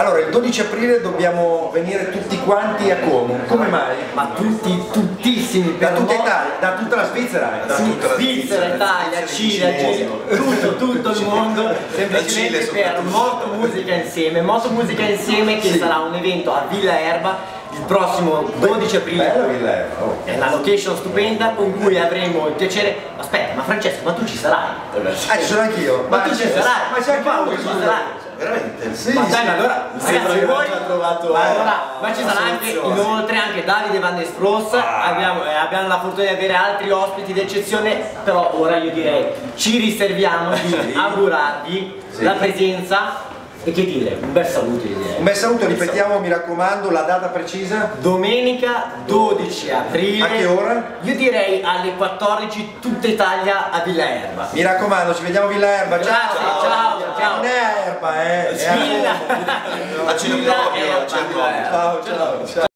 Allora, il 12 aprile dobbiamo venire tutti quanti a Como. Come mai? Ma tutti, tuttissimi, Da tutta Italia, da tutta la Svizzera. eh. Da tutta la Svizzera, Italia, Cile, cinese. tutto, tutto il mondo, Cile semplicemente per. Moto Musica Insieme. Moto Musica Insieme che sarà un evento a Villa Erba il prossimo 12 aprile. Oh. È una location stupenda con cui avremo il piacere. Aspetta, ma Francesco, ma tu ci sarai? Ah, ci sono anch'io. Ma tu ci sarai? Ma c'è anche Paolo, ci sarai? Veramente? Sì, Ma sì. dai, ma allora, ragazzi, voi... trovato Ma, eh, allora, ma ci sarà anche inoltre anche Davide Van der Spros, abbiamo, eh, abbiamo la fortuna di avere altri ospiti d'eccezione, però ora io direi ci riserviamo di augurarvi la presenza e che dire, un bel saluto direi. Un bel saluto, ripetiamo, mi raccomando, la data precisa. Domenica 12 aprile. A che ora? Io direi alle 14 tutta Italia a Villa Erba. Mi raccomando, ci vediamo a Villa Erba. Grazie, ciao, ciao. Non è a Erba, eh. è a Villa, Villa a Erba. Cernobbio. Ciao, ciao.